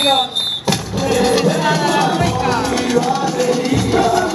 representación representada.